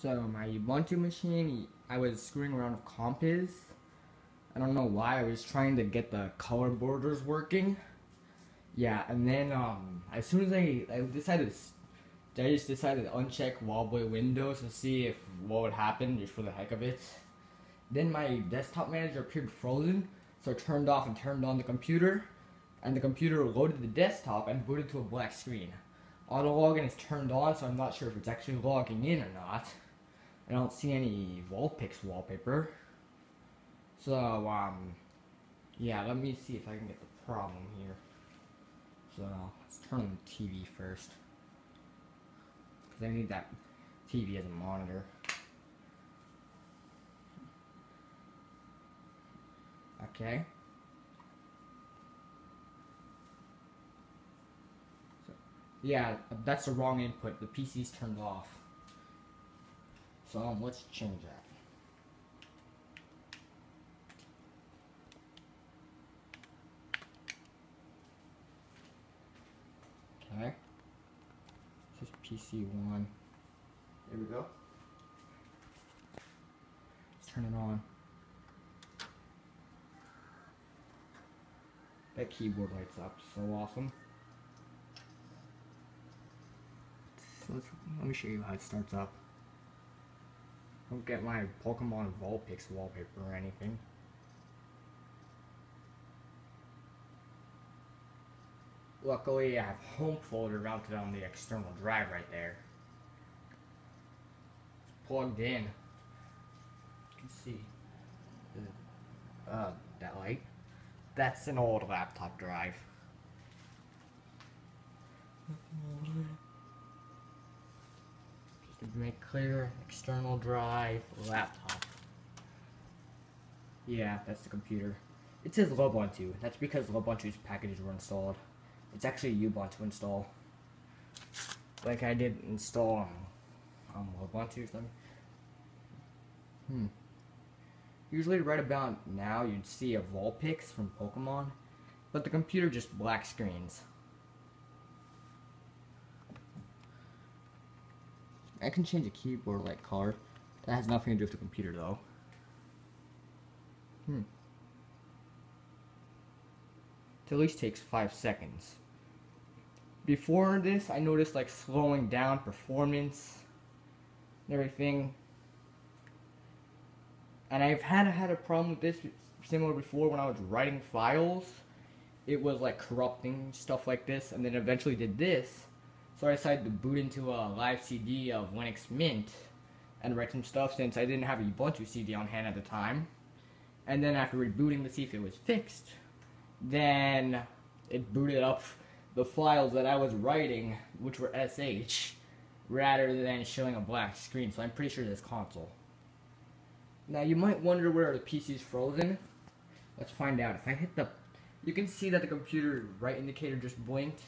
So my Ubuntu machine, I was screwing around with Compiz. I don't know why. I was trying to get the color borders working. Yeah, and then um, as soon as I, I decided, I just decided to uncheck wobbly windows to see if what would happen just for the heck of it. Then my desktop manager appeared frozen, so I turned off and turned on the computer, and the computer loaded the desktop and booted to a black screen. Auto login is turned on, so I'm not sure if it's actually logging in or not. I don't see any Vulpix wallpaper. So, um, yeah, let me see if I can get the problem here. So, let's turn on the TV first. Because I need that TV as a monitor. Okay. So, yeah, that's the wrong input. The PC's turned off. So um, let's change that. Okay. This is PC one. There we go. Let's turn it on. That keyboard lights up, so awesome. So let me show you how it starts up. Don't get my Pokemon Vulpix wallpaper or anything. Luckily, I have home folder mounted on the external drive right there. It's plugged in. You can see the, uh, that light. That's an old laptop drive. Make clear, external drive, laptop. Yeah, that's the computer. It says Lubuntu. That's because Lubuntu's packages were installed. It's actually Ubuntu install. Like I did install on, on Ubuntu or something. Hmm. Usually right about now you'd see a Vulpix from Pokemon, but the computer just black screens. I can change a keyboard like color. That has nothing to do with the computer though. Hmm. It at least takes five seconds. Before this, I noticed like slowing down performance and everything. And I've had had a problem with this similar before when I was writing files. It was like corrupting stuff like this, and then eventually did this. So I decided to boot into a live CD of Linux Mint and write some stuff since I didn't have a Ubuntu CD on hand at the time. And then after rebooting to see if it was fixed, then it booted up the files that I was writing, which were SH, rather than showing a black screen. So I'm pretty sure this console. Now you might wonder where the PC is frozen. Let's find out. If I hit the, you can see that the computer right indicator just blinked.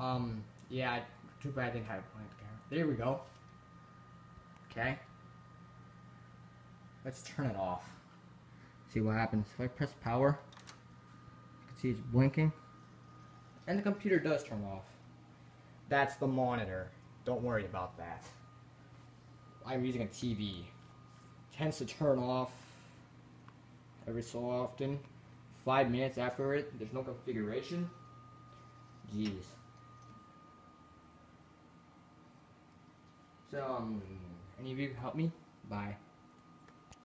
Um, yeah, too bad I didn't have it point camera. There we go. Okay. Let's turn it off. See what happens. If I press power, you can see it's blinking. And the computer does turn off. That's the monitor. Don't worry about that. I'm using a TV tends to turn off every so often. Five minutes after it, there's no configuration. Jeez. So, um, any of you help me? Bye.